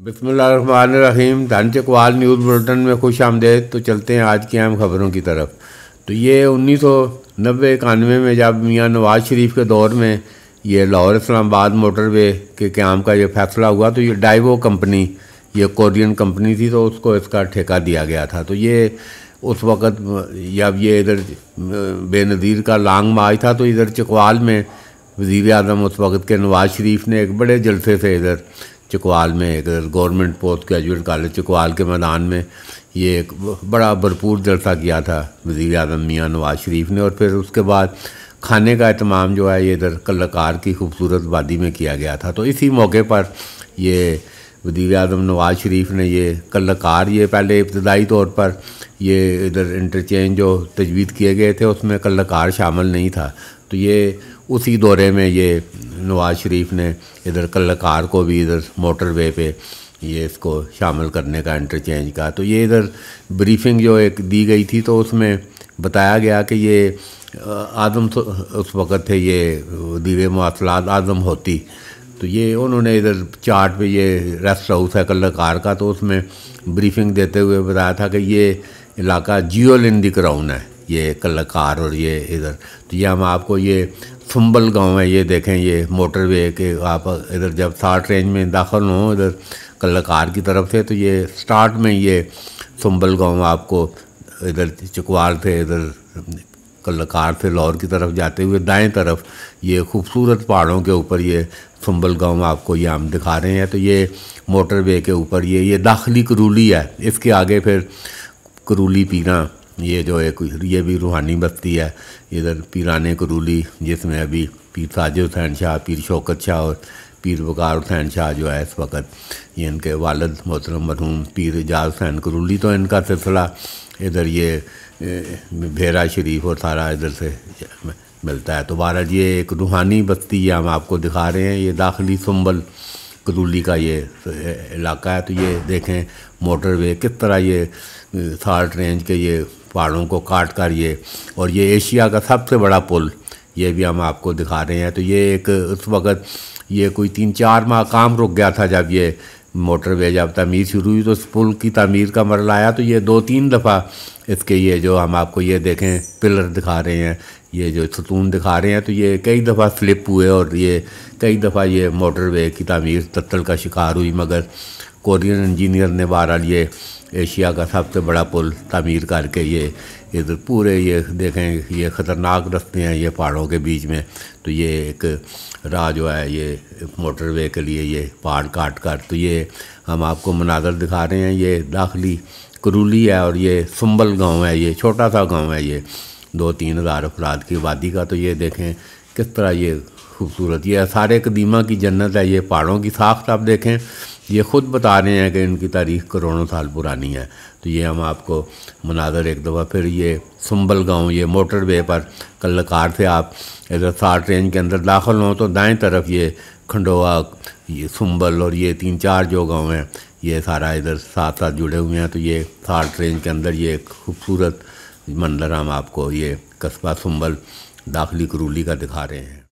बिसमीम धन Chakwal news bulletin में खुश आमदेद। तो चलते हैं आज की अहम खबरों की तरफ़। तो ये उन्नीस सौ नब्बे इक्यानवे में जब मियाँ नवाज़ शरीफ के दौर में ये लाहौर इस्लामाबाद मोटरवे के क्याम का ये फैसला हुआ तो ये डाइवो कंपनी, ये कोरियन कंपनी थी तो उसको इसका ठेका दिया गया था। तो ये उस वक़्त जब ये इधर बेनज़ीर का लॉन्ग मार्च था तो इधर चकवाल में वज़ी अजम उस वक़्त के नवाज़ शरीफ ने एक बड़े जलसे से इधर चकवाल में, एक government post graduate college Chakwal के मैदान में ये एक बड़ा भरपूर जलसा किया था वज़ी अजम मियाँ नवाज़ शरीफ ने और फिर उसके बाद खाने का अहतमाम जो है ये इधर कल्लकार की खूबसूरत वादी में किया गया था। तो इसी मौके पर ये वज़ीर अजम नवाज़ शरीफ ने ये कल्लकार ये पहले इब्तदाई तौर पर ये इधर इंटरचेंज जो तजवीज़ किए गए थे, उसमें कल्लकार शामिल नहीं था। तो ये उसी दौरे में ये नवाज़ शरीफ ने इधर कल्लकार को भी इधर मोटरवे पे ये इसको शामिल करने का इंटरचेंज का तो ये इधर ब्रीफिंग जो एक दी गई थी तो उसमें बताया गया कि ये आदम तो उस वक़्त थे ये, दीवे मवासलात आदम होती। तो ये उन्होंने इधर चार्ट पे ये रेस्ट हाउस है कल्लकार का तो उसमें ब्रीफिंग देते हुए बताया था कि ये इलाका जियो लिंदी क्राउन है। ये कल्लकार और ये इधर तो ये हम आपको ये सुम्बल गाँव है ये देखें, ये मोटरवे के आप इधर जब साठ रेंज में दाखिल हो, इधर कल्लकार की तरफ़ से तो ये स्टार्ट में ये सुम्बल गाँव आपको इधर चकवाल थे इधर कल्लकार से लाहौर की तरफ़ जाते हुए दाएँ तरफ़, ये खूबसूरत पहाड़ों के ऊपर ये सुम्बल गाँव आपको ये हम दिखा रहे हैं। तो ये मोटरवे के ऊपर ये ये दाखिली करूली है, इसके आगे फिर करूली पीना ये जो एक, ये भी रूहानी बस्ती है। इधर पीरान करूली, जिसमें अभी पीर साजिद हुसैन शाह, पीर शौकत शाह और पीर वकार हुसैन शाह जो है इस वक्त ये इनके वालद, मोहतरम, मरहूम पीर एजाज हुसैन करूली तो इनका सिलसिला इधर ये भेरा शरीफ और सारा इधर से मिलता है। तो बहरहाल ये एक रूहानी बस्ती है, हम आपको दिखा रहे हैं। ये दाखिली सुम्बल करूली का ये इलाका है। तो ये देखें मोटरवे किस तरह ये थार्ड रेंज के ये पहाड़ों को काट कर ये, और ये एशिया का सबसे बड़ा पुल, ये भी हम आपको दिखा रहे हैं। तो ये एक, उस वक़्त ये कोई तीन चार माह काम रुक गया था जब ये मोटरवे जब तमीर शुरू हुई तो उस पुल की तमीर का मरल आया। तो ये दो तीन दफ़ा इसके ये जो हम आपको ये देखें, पिलर दिखा रहे हैं, ये जो सतून दिखा रहे हैं तो ये कई दफ़ा स्लिप हुए, और ये कई दफ़ा ये मोटरवे की तमीर तत्ल का शिकार हुई, मगर कोरियन इंजीनियर ने बहरहाल ये एशिया का सबसे बड़ा पुल तमीर करके ये इधर पूरे ये देखें, ये ख़तरनाक रस्ते हैं, ये पहाड़ों के बीच में। तो ये एक राह जो है, ये मोटरवे के लिए ये पहाड़ काट कर तो ये हम आपको मनाजर दिखा रहे हैं। ये दाखिली करूली है और ये सुम्बल गाँव है, ये छोटा सा गाँव है ये। दो तीन हज़ार अफराद की आबादी का तो ये देखें किस तरह ये खूबसूरत, ये सारे कदीमा की जन्नत है, ये पहाड़ों की साख्त आप देखें। ये ख़ुद बता रहे हैं कि इनकी तारीख करोड़ों साल पुरानी है। तो ये हम आपको मनाजर एक दफ़ा फिर ये सुम्बल गाँव, ये मोटर वे पर कल्लकार से आप। इधर सार ट्रेन के अंदर दाखिल हों तो दाएँ तरफ़ ये खंडोवा, ये सुम्बल और ये तीन चार जो गाँव हैं, ये सारा इधर साथ साथ जुड़े हुए हैं। तो ये सार ट्रेन के अंदर ये खूबसूरत मंजर हम आपको ये कस्बा सुम्बल दाखिली करूली का दिखा रहे हैं।